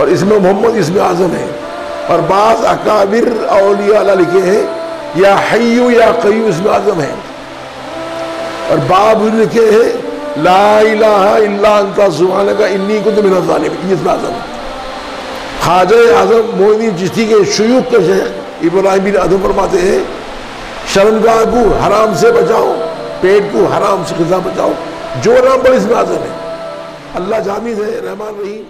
اور اس میں محمد اس میں اعظم ہے۔ اور بعض اکابر اولیاء اللہ لکھے ہیں، یا حیو یا قیو اس میں اعظم ہے۔ اور باب لکھے ہیں، لا الہ الا انت سبحانک، انی کنت من الظالمین۔ یہ اس میں اعظم ہے۔ خواجہ اعظم موینی چشتی کے شیوخ کا شہر ابراہیم بن ادم فرماتے ہیں شرمگاہ کو حرام سے بچاؤ، پیٹ کو حرام سے غذا بچاؤ۔ جو نام پر اس میں اعظم ہے۔ اللہ جامد ہے، رحمان رحیم۔